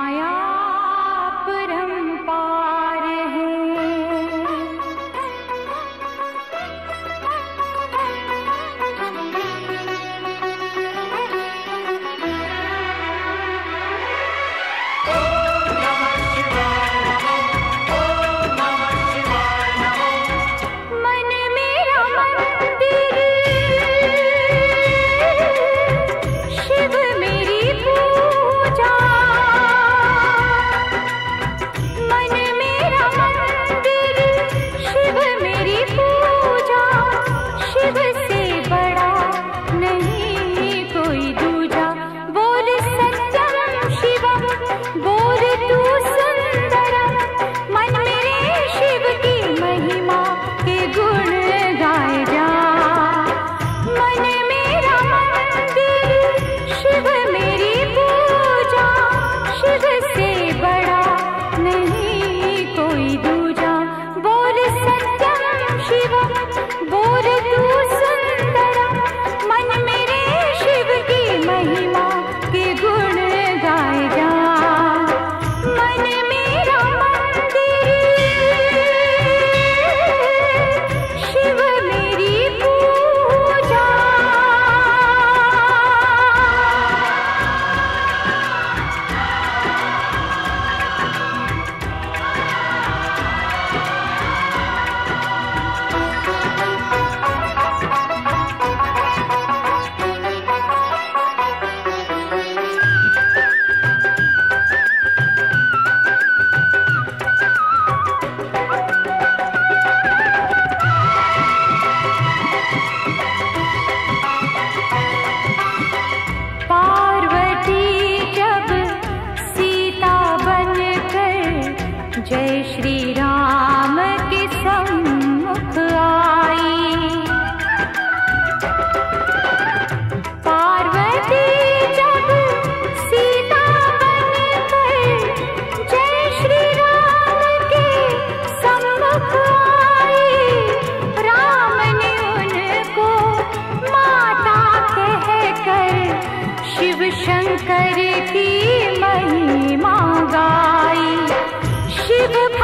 买呀。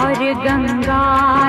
और गंगा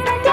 கட்ட